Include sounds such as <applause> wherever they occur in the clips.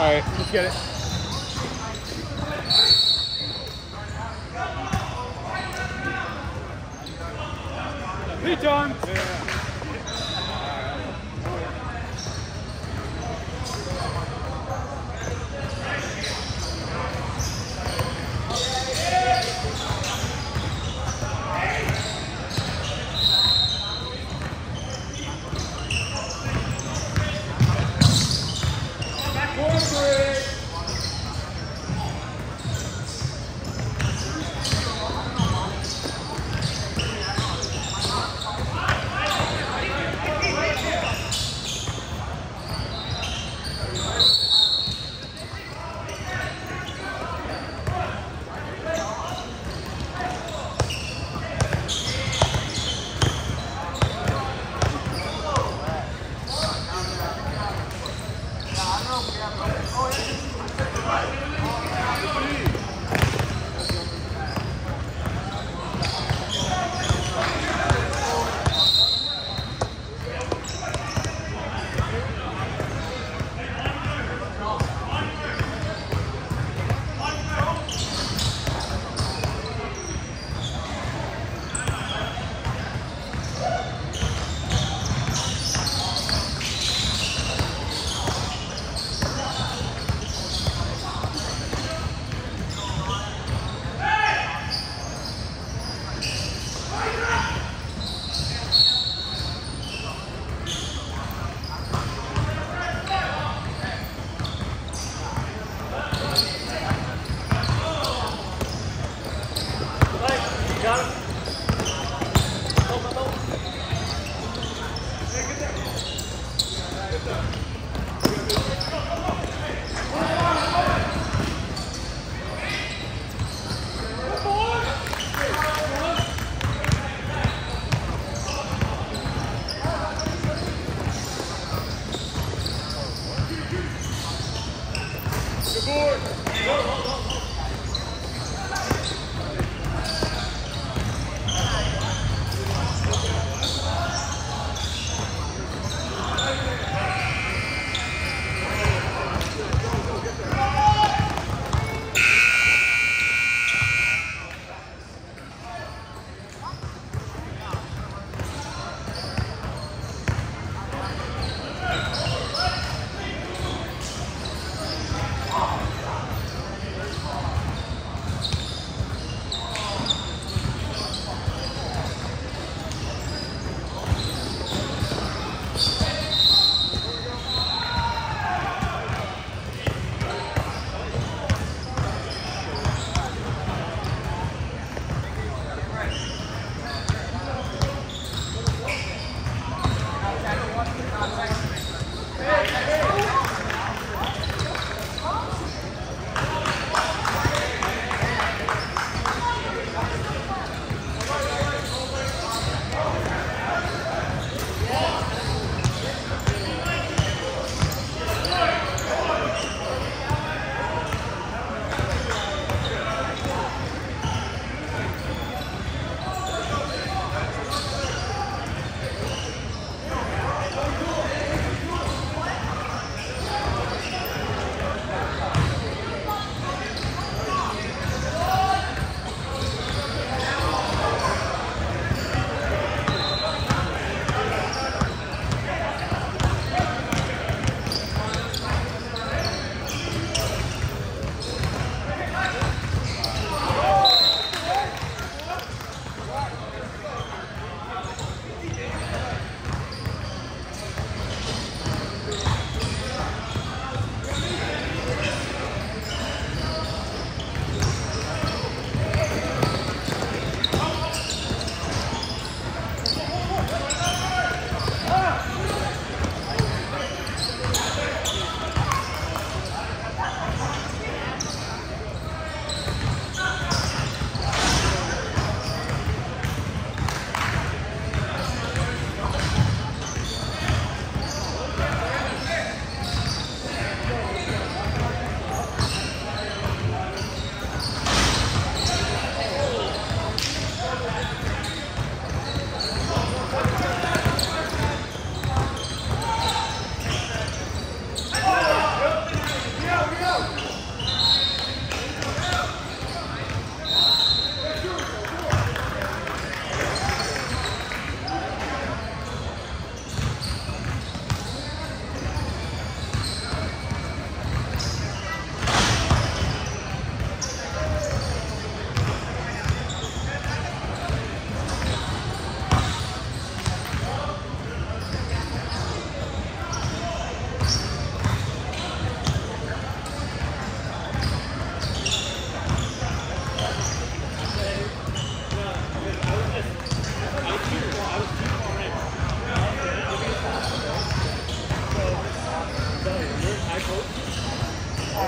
All right, let's get it. Lead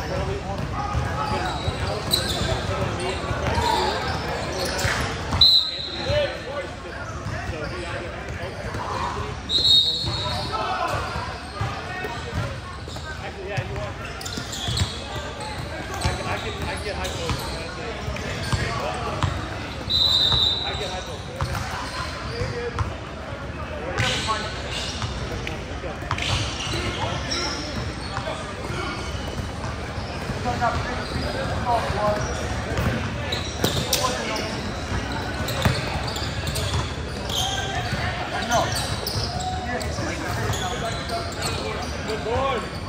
time. Actually, yeah, you want. I can, I can, I can get hypo. I get hypo. Good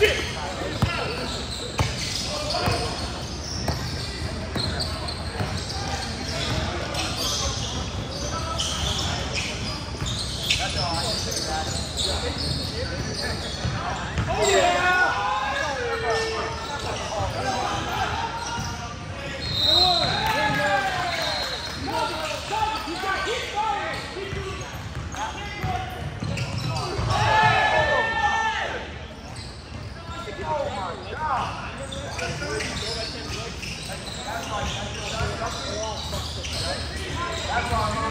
You can't shoot. Go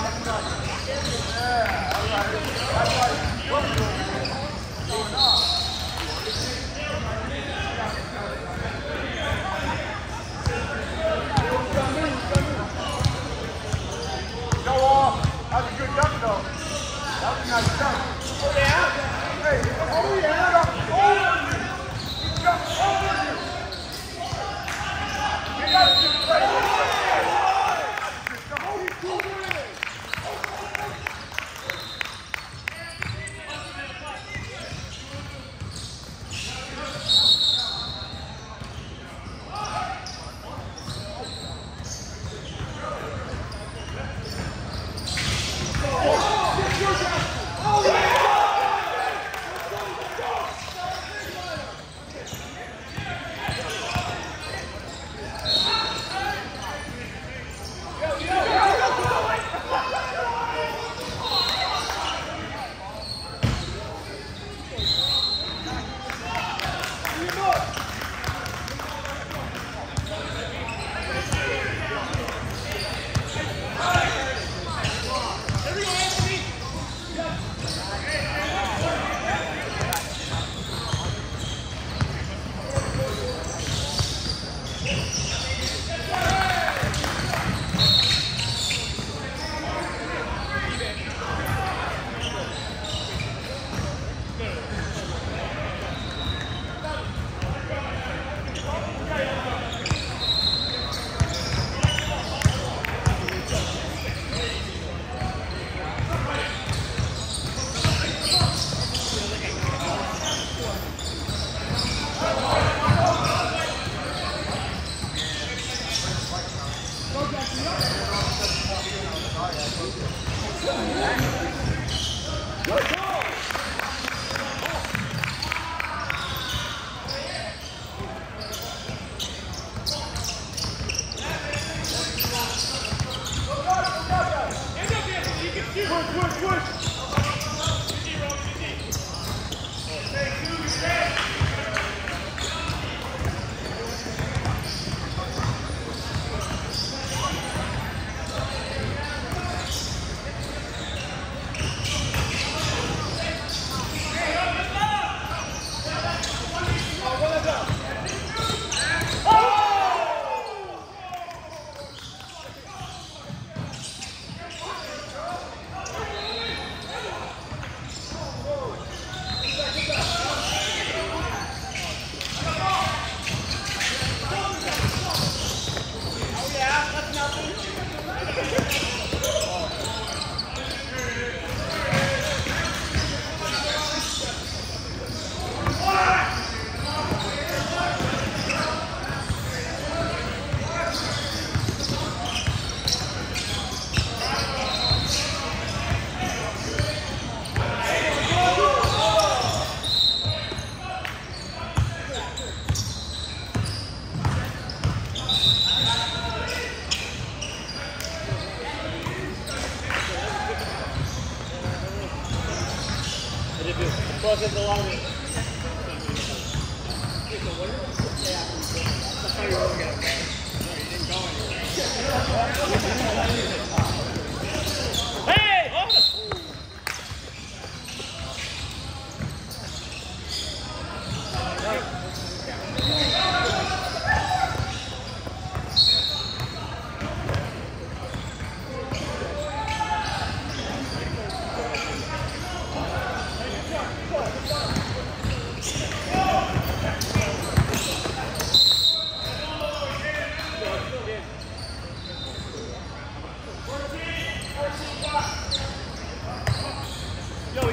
Plus it's a lot of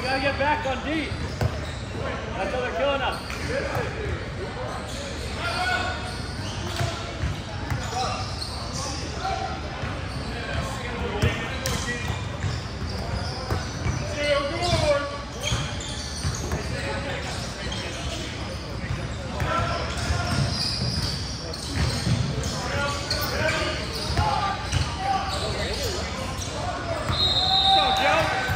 gotta get back on D. That's how they're killing us. Go, Joe.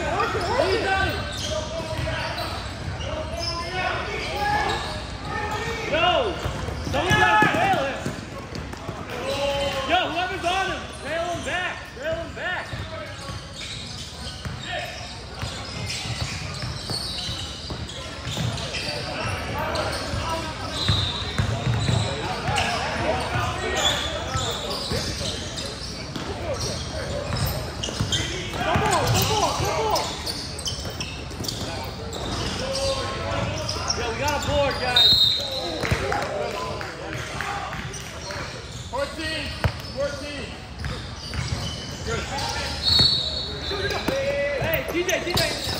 Lead Donnie. Yo, someone's got to trail him. Yo, whoever's on him, trail him back. Trail him back. Yeah, we got a board, guys. 14, 14. Hey, TJ, TJ.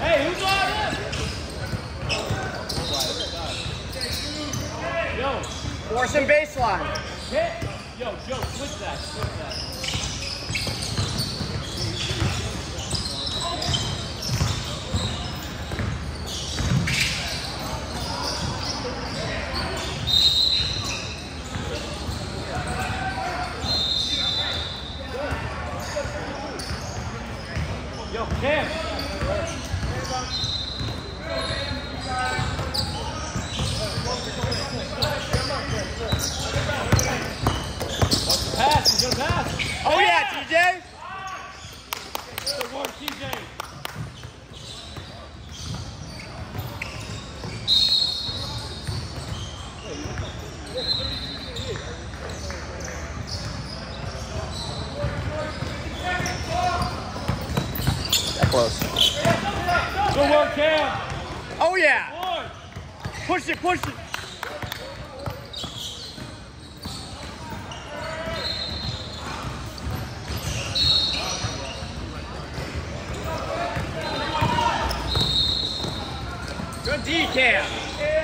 Hey, who's on in? Yo, Force and baseline. hit. Yo, Joe, switch that, switch that. Yo, Cam. Pass, he's gonna pass. Oh yeah, TJ. Good work, TJ. That close. Good work, Cam. Oh yeah. Board. Push it, push it. Good D, Cam.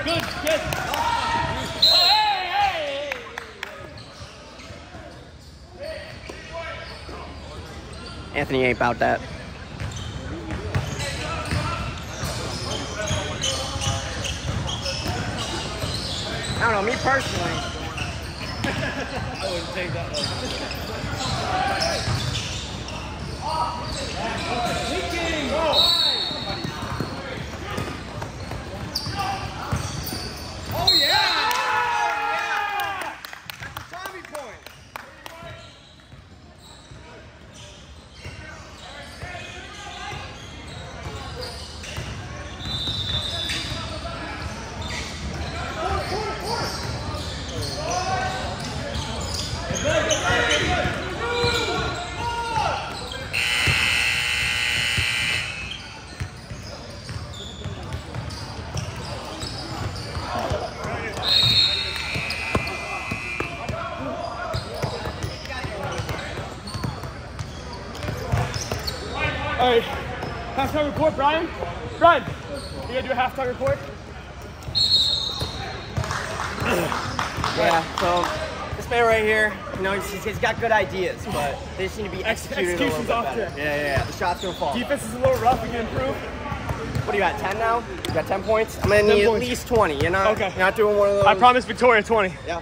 Good, good. Oh, hey, hey, hey. Anthony ain't about that. I don't know, me personally. <laughs> I wouldn't take that one. Oh yeah! That's a Tommy point. All right, report, Brian. Brian, you gonna do a halftime report? Yeah, so this man right here, you know, he's, he's got good ideas, but they just need to be executed a little bit better. Yeah, yeah, yeah. The shot's gonna fall. Defense is a little rough. We can improve. What do you got? Ten now? You got ten points? I'm gonna need points. at least twenty. You're not. Okay. You're not doing one of those. I promise Victoria 20. Yeah.